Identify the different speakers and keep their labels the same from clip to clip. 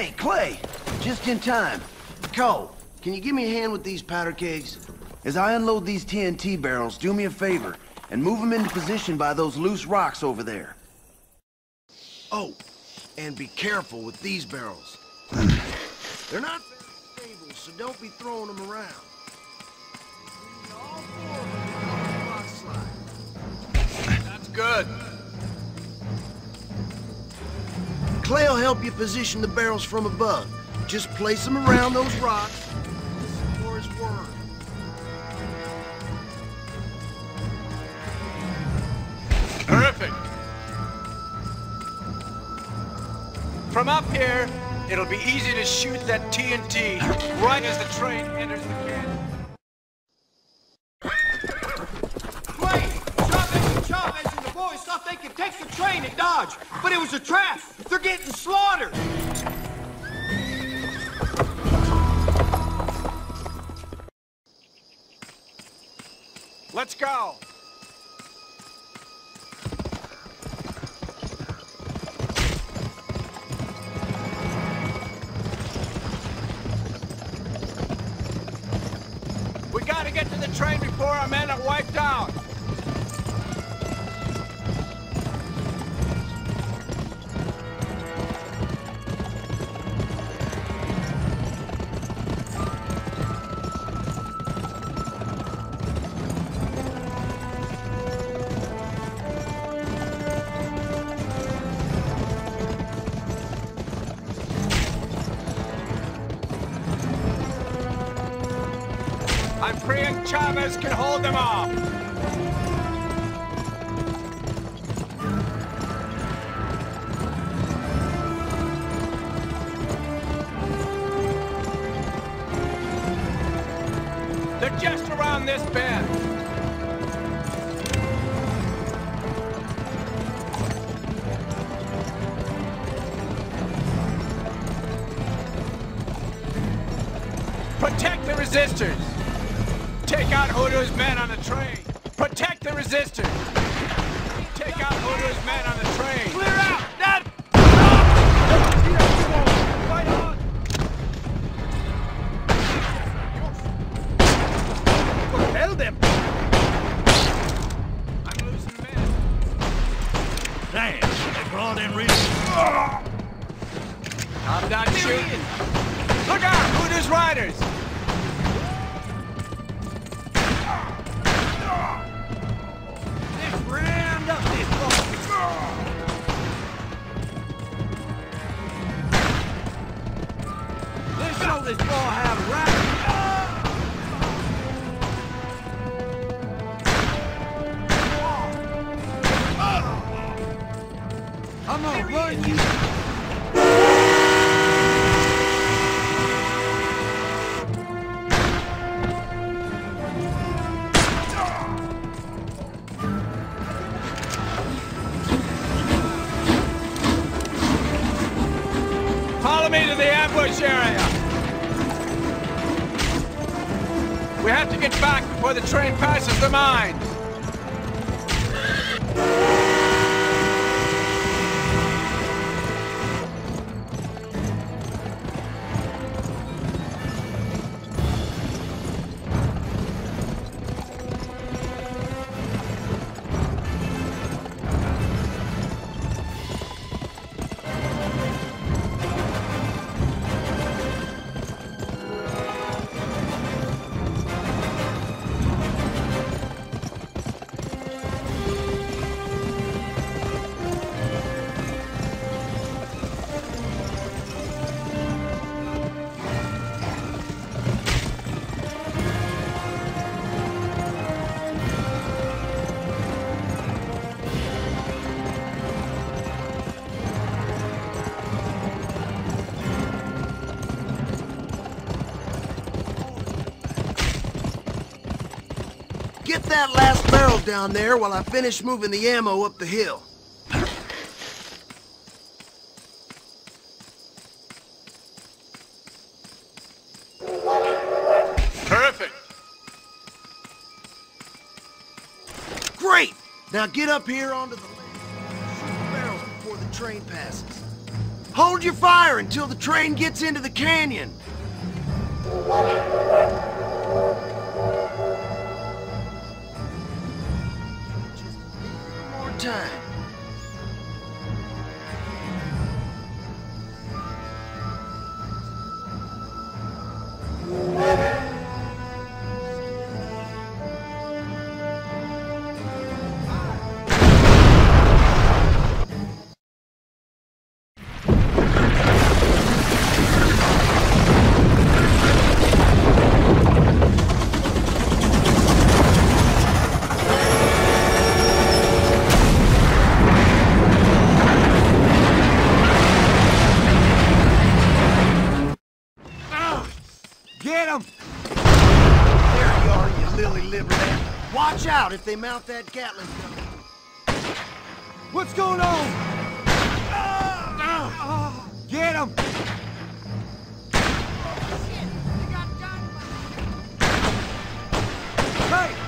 Speaker 1: Hey, Clay! Just in time. Cole, can you give me a hand with these powder kegs? As I unload these TNT barrels, do me a favor and move them into position by those loose rocks over there. Oh, and be careful with these barrels. They're not very stable, so don't be throwing them around. All four Clay'll help you position the barrels from above. Just place them around those rocks. For his word.
Speaker 2: Terrific. From up here, it'll be easy to shoot that TNT right as the train enters the canyon.
Speaker 3: Wait! Chavez, Chavez and the boys thought they could take the train at Dodge, but it was a trap. Getting slaughtered.
Speaker 2: Let's go. We gotta get to the train before our men are wiped out. I'm praying Chavez can hold them off.
Speaker 4: Brought in real...
Speaker 2: I'm not shooting. Look out! Hoodoo's riders!
Speaker 3: Let's round up this boy. Let's show this boy how to ride. Run you.
Speaker 2: Follow me to the ambush area! We have to get back before the train passes the mines!
Speaker 1: Get that last barrel down there while I finish moving the ammo up the hill.
Speaker 2: Perfect!
Speaker 1: Great! Now get up here onto the ledge. Shoot the barrels before the train passes. Hold your fire until the train gets into the canyon. Time. Out if they mount that Gatling gun.
Speaker 4: What's going on? Ah! Ah! Get him! Hey!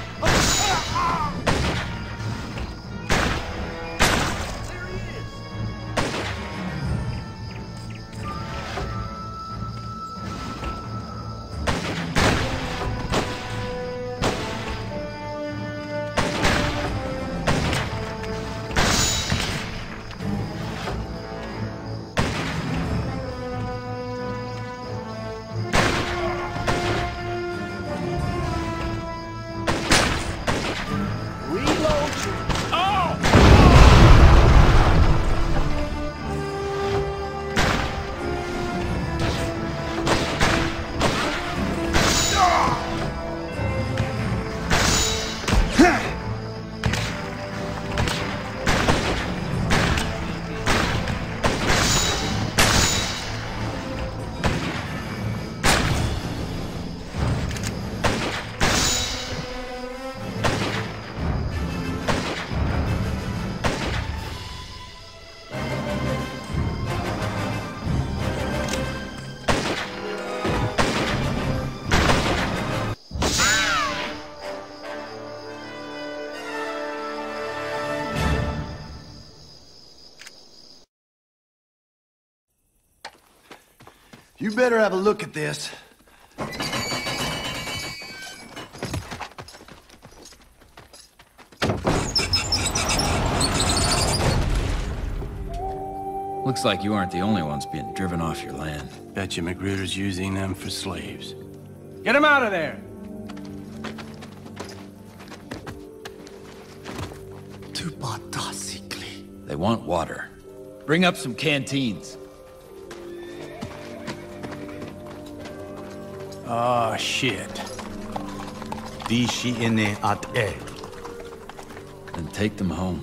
Speaker 1: You better have a look at this.
Speaker 5: Looks like you aren't the only ones being driven off your land.
Speaker 2: Bet you Magruder's using them for slaves.
Speaker 4: Get him out of there!
Speaker 5: They want water. Bring up some canteens.
Speaker 2: Oh, shit.
Speaker 3: Dishi ine at e.
Speaker 5: Then take them home.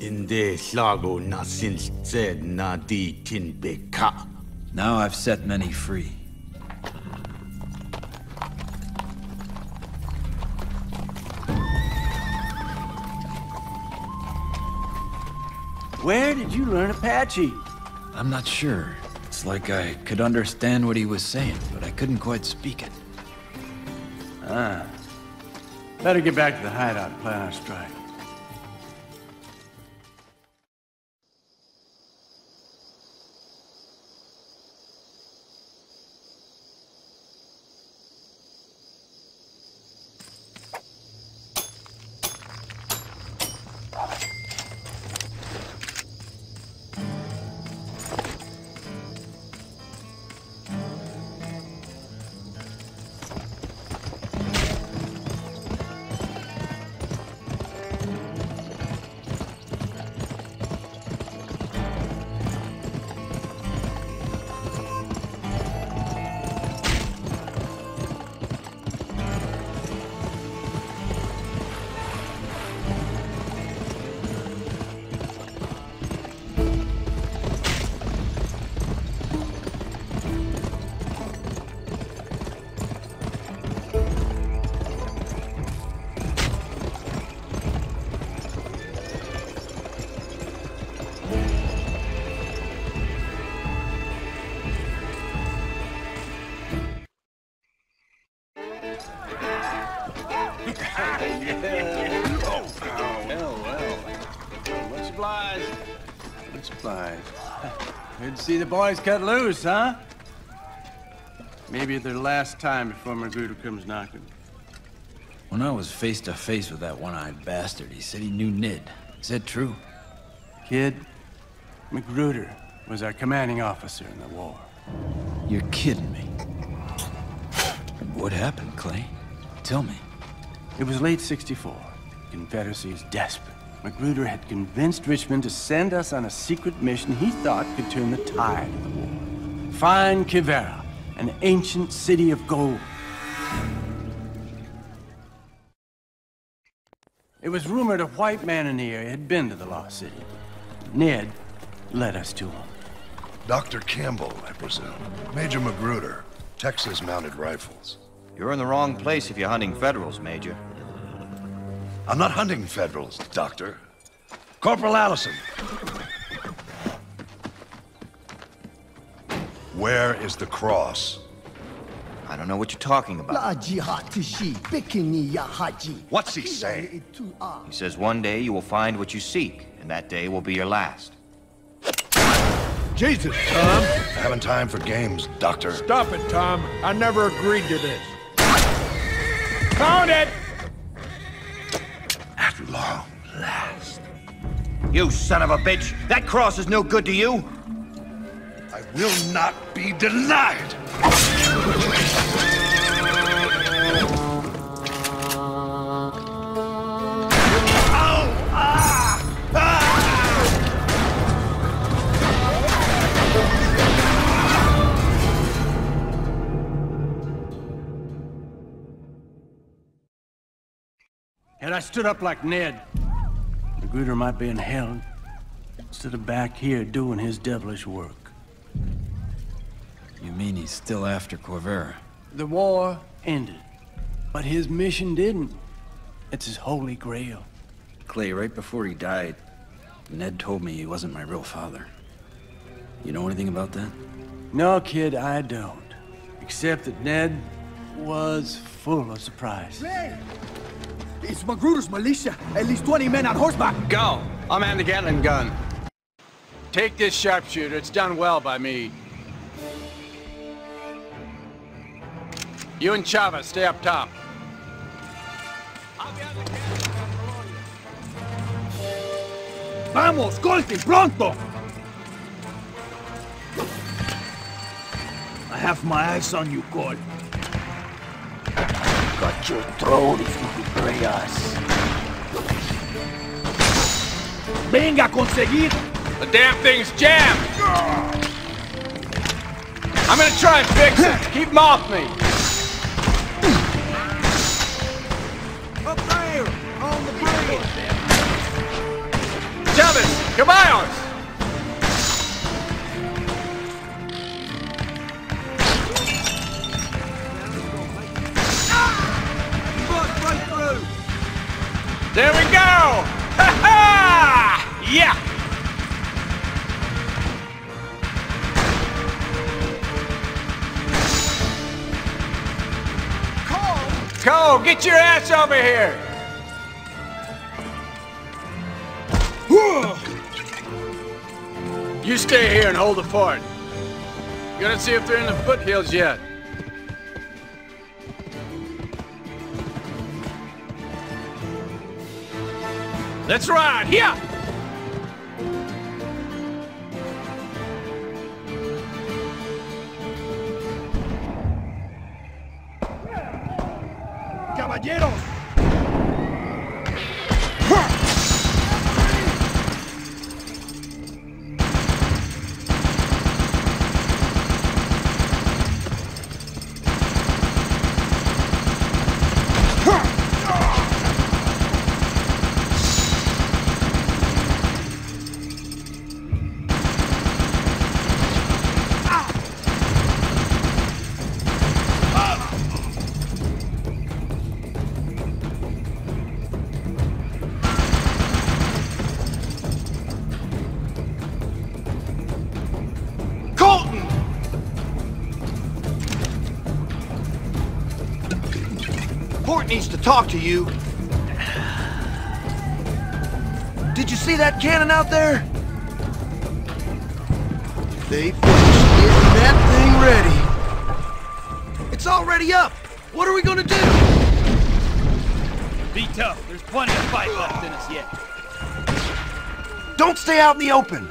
Speaker 3: Inde slago na sinse na di tin beka.
Speaker 5: Now I've set many free.
Speaker 2: Where did you learn Apache?
Speaker 5: I'm not sure. Like I could understand what he was saying, but I couldn't quite speak it. Ah.
Speaker 2: Better get back to the hideout plan our strike. Good to see the boys cut loose, huh? Maybe their last time before Magruder comes knocking.
Speaker 5: When I was face to face with that one-eyed bastard, he said he knew Ned. Is that true?
Speaker 2: Kid, Magruder was our commanding officer in the war.
Speaker 5: You're kidding me. What happened, Clay? Tell me.
Speaker 2: It was late 64. Confederacy is desperate. Magruder had convinced Richmond to send us on a secret mission he thought could turn the tide of the war. Find Quivira, an ancient city of gold. It was rumored a white man in the area had been to the lost city. Ned led us to him.
Speaker 6: Dr. Campbell, I presume. Major Magruder, Texas Mounted Rifles.
Speaker 7: You're in the wrong place if you're hunting Federals, Major.
Speaker 6: I'm not hunting Federals, Doctor. Corporal Allison. Where is the cross?
Speaker 7: I don't know what you're talking about.
Speaker 6: What's he saying?
Speaker 7: He says one day you will find what you seek, and that day will be your last.
Speaker 6: Jesus, Tom! Having time for games, Doctor.
Speaker 8: Stop it, Tom. I never agreed to this. Found it!
Speaker 6: Long last.
Speaker 7: You son of a bitch! That cross is no good to you!
Speaker 6: I will not be denied!
Speaker 2: Stood up like Ned, Magruder might be in hell instead of back here doing his devilish work.
Speaker 5: You mean he's still after Quivira?
Speaker 2: The war ended, but his mission didn't. It's his holy grail.
Speaker 5: Clay, right before he died, Ned told me he wasn't my real father. You know anything about that?
Speaker 2: No, kid, I don't. Except that Ned was full of surprise.
Speaker 4: It's Magruder's militia. At least 20 men on horseback.
Speaker 2: Go! I'm man the Gatling gun.
Speaker 8: Take this sharpshooter. It's done well by me. You and Chavez, stay up top.
Speaker 4: Vamos, Colty, pronto! I have my eyes on you, Cole. Got your throat if you betray us. Venga, conseguir!
Speaker 8: The damn thing's jammed! I'm gonna try and fix it. Keep 'em off me.
Speaker 4: Up there, on the bridge!
Speaker 8: Chavez, caballos!
Speaker 4: Bust
Speaker 8: There we go! Ha ha! Yeah! Cole, Cole, get your ass over here! You stay here and hold the fort. Gonna see if they're in the foothills yet. Let's ride! Here!
Speaker 4: Talk to you.
Speaker 1: Did you see that cannon out there? They finished getting that thing ready. It's already up. What are we gonna do?
Speaker 9: Be tough. There's plenty of fight left in us yet.
Speaker 1: Don't stay out in the open.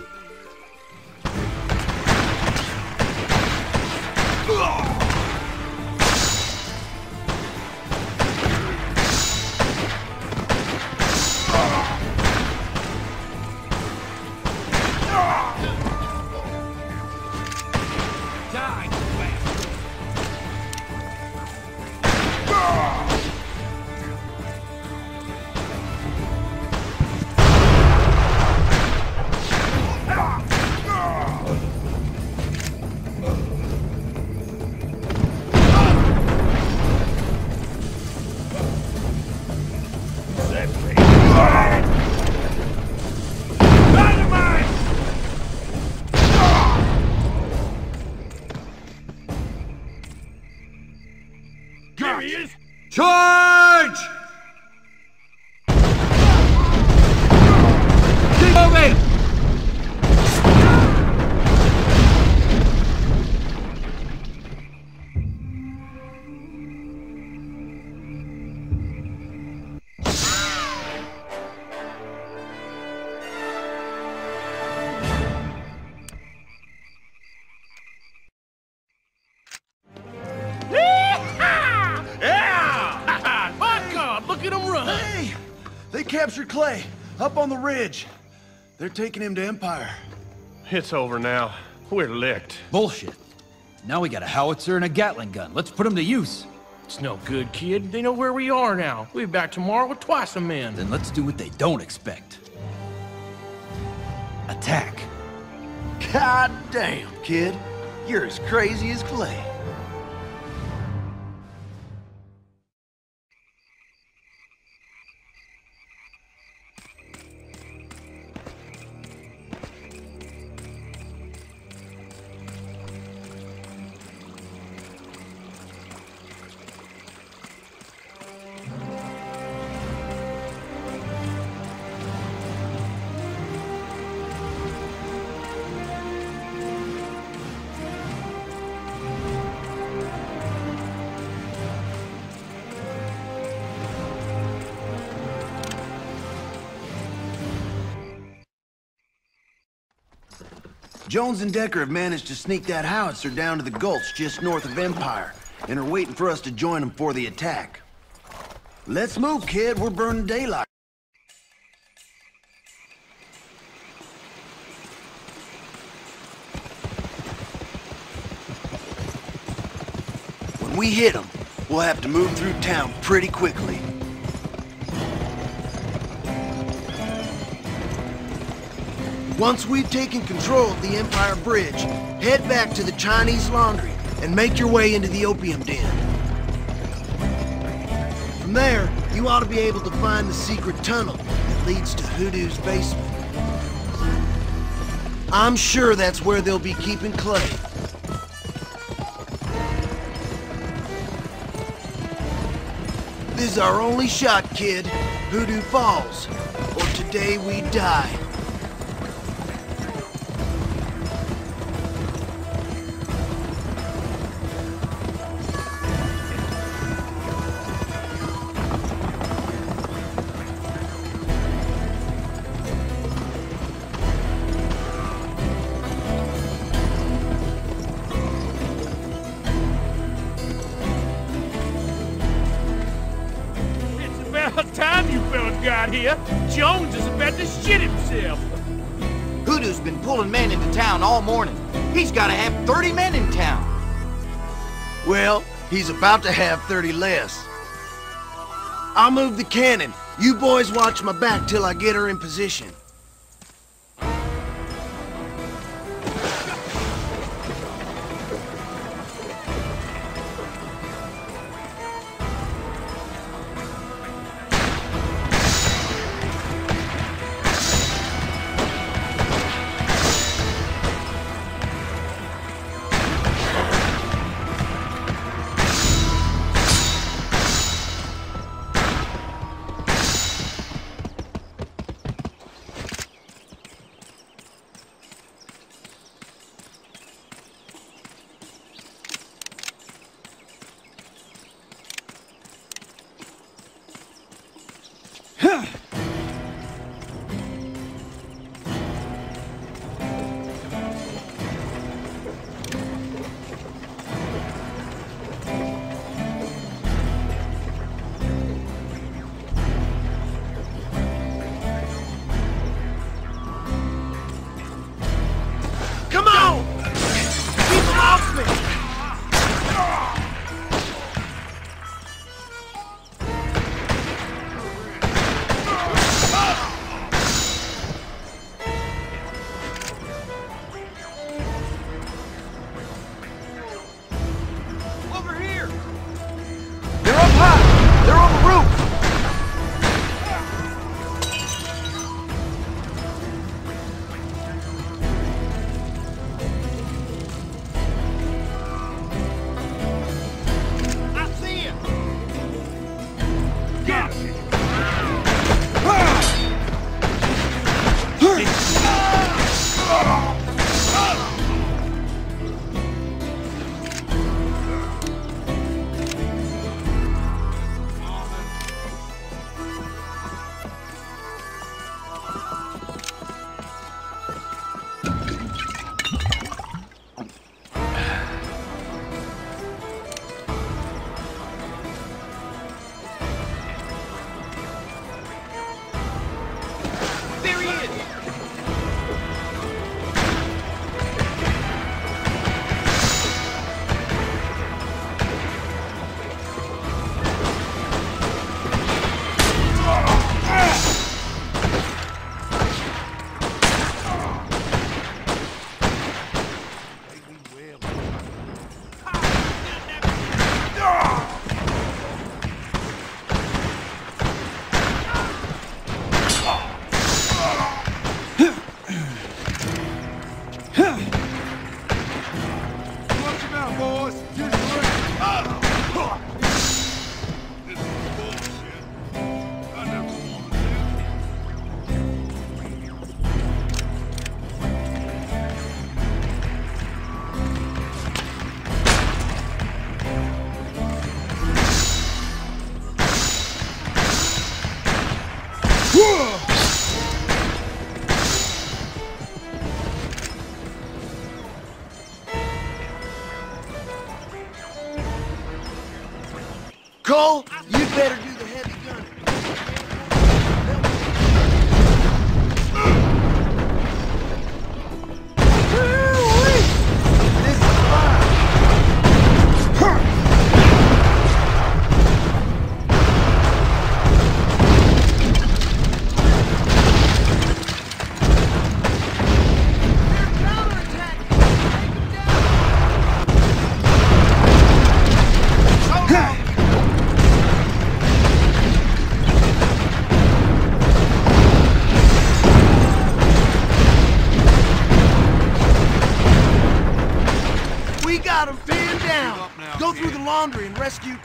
Speaker 1: Captured Clay, up on the ridge. They're taking him to Empire.
Speaker 2: It's over now. We're licked.
Speaker 5: Bullshit. Now we got a howitzer and a Gatling gun. Let's put them to use.
Speaker 10: It's no good, kid. They know where we are now. We'll be back tomorrow with twice the men.
Speaker 5: Then let's do what they don't expect. Attack.
Speaker 1: God damn, kid. You're as crazy as Clay. Jones and Decker have managed to sneak that howitzer down to the gulch just north of Empire, and are waiting for us to join them for the attack. Let's move, kid. We're burning daylight. When we hit them, we'll have to move through town pretty quickly. Once we've taken control of the Empire Bridge, head back to the Chinese Laundry and make your way into the opium den. From there, you ought to be able to find the secret tunnel that leads to Hoodoo's basement. I'm sure that's where they'll be keeping Clay. This is our only shot, kid. Hoodoo falls, or today we die.
Speaker 4: He's
Speaker 1: about to have 30 less. I'll move the cannon. You boys watch my back till I get her in position.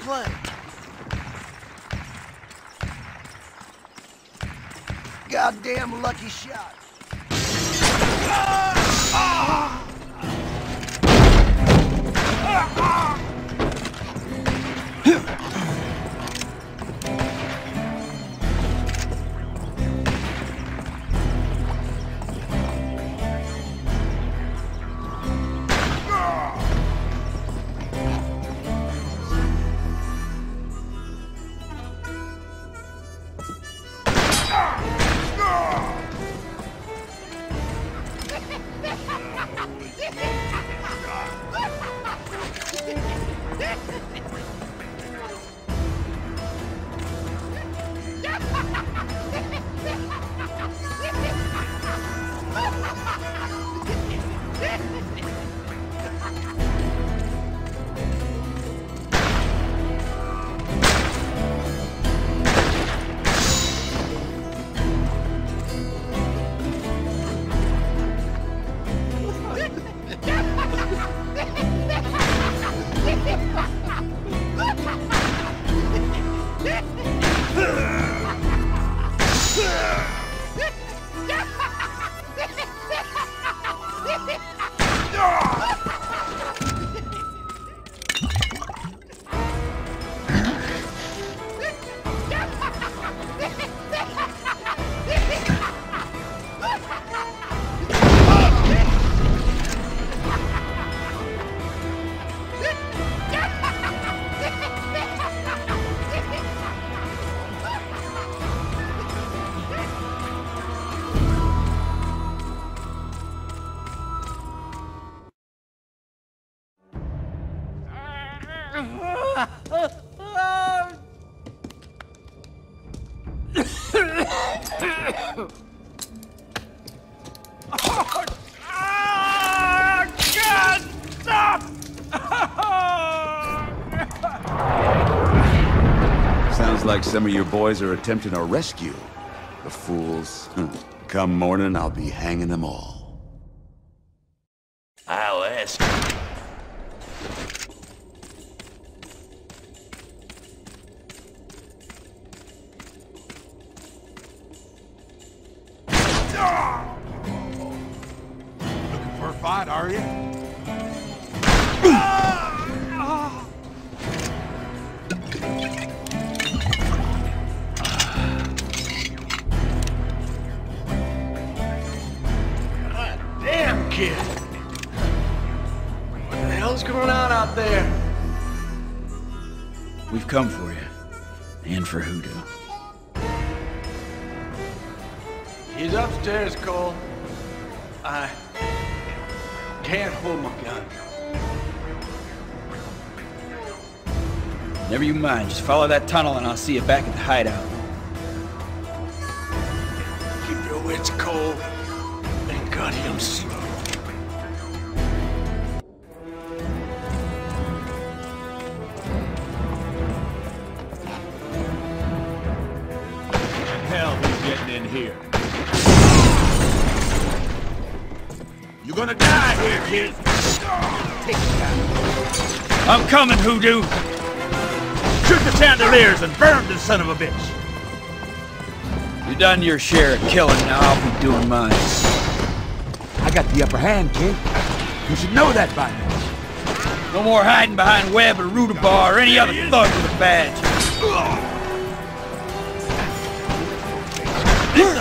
Speaker 1: Clay. Goddamn lucky shot.
Speaker 11: Some of your boys are attempting a rescue. The fools. Come morning, I'll be hanging them all.
Speaker 9: I'll ask. Ah!
Speaker 4: Looking for a fight, are you?
Speaker 5: We've come for you. And for Hoodoo.
Speaker 2: He's upstairs, Cole. I can't hold my gun.
Speaker 5: Never you mind. Just follow that tunnel and I'll see you back at the hideout.
Speaker 2: Keep your wits cole cold and goddamn slow.
Speaker 3: You're gonna die here, kid.
Speaker 9: I'm coming, Hoodoo! Shoot the chandeliers and burn this son of a bitch!
Speaker 5: You done your share of killing, now I'll be doing mine.
Speaker 3: I got the upper hand, kid. You should know that by now.
Speaker 5: No more hiding behind Webb or Rudabar or any other thug with a badge.
Speaker 3: You're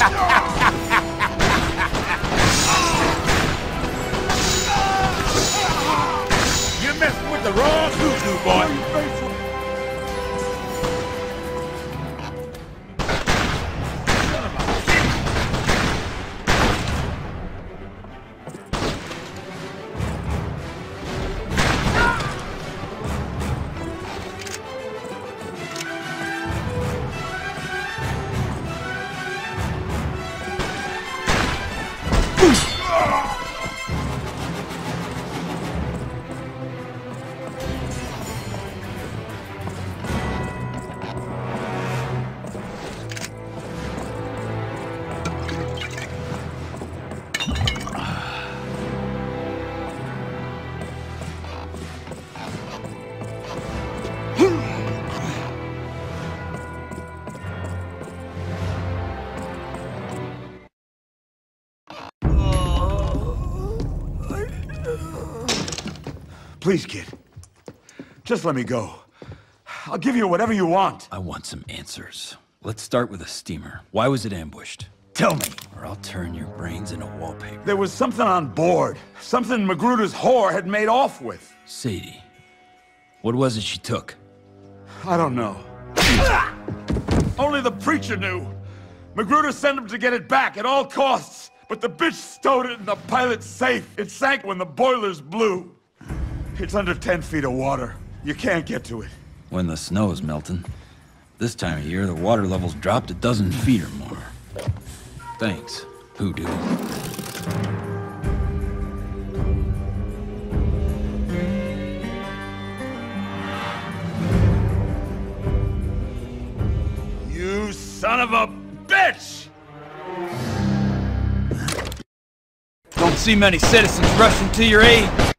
Speaker 3: messing with the wrong hoodoo, boy.
Speaker 11: Please, kid. Just let me go. I'll give you whatever you want.
Speaker 5: I want some answers. Let's start with a steamer. Why was it ambushed?
Speaker 11: Tell me.
Speaker 5: Or I'll turn your brains into wallpaper.
Speaker 11: There was something on board. Something Magruder's whore had made off with.
Speaker 5: Sadie. What was it she took?
Speaker 11: I don't know. Only the preacher knew. Magruder sent him to get it back at all costs, but the bitch stowed it in the pilot's safe. It sank when the boilers blew. It's under 10 feet of water. You can't get to it.
Speaker 5: When the snow is melting. This time of year, the water level's dropped a dozen feet or more. Thanks, Hoodoo.
Speaker 11: You son of a bitch!
Speaker 5: Don't see many citizens rushing to your aid.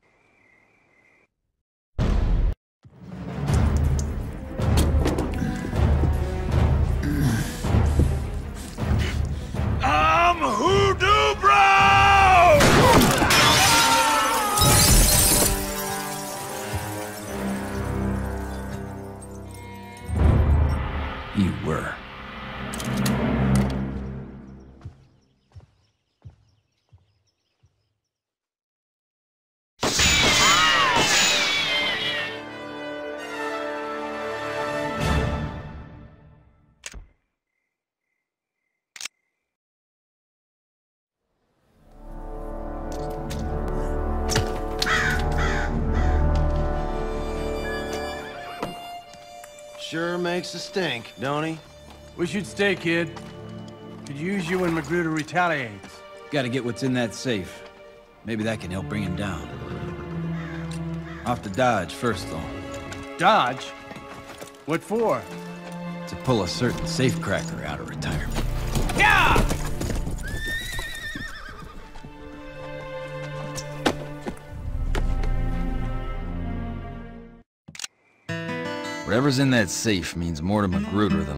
Speaker 1: Sure makes a stink, don't he?
Speaker 2: We should stay, kid. Could use you when Magruder retaliates.
Speaker 5: Gotta get what's in that safe. Maybe that can help bring him down. Off to Dodge first, though.
Speaker 2: Dodge? What for?
Speaker 5: To pull a certain safecracker out of retirement. Whatever's in that safe means more to Magruder than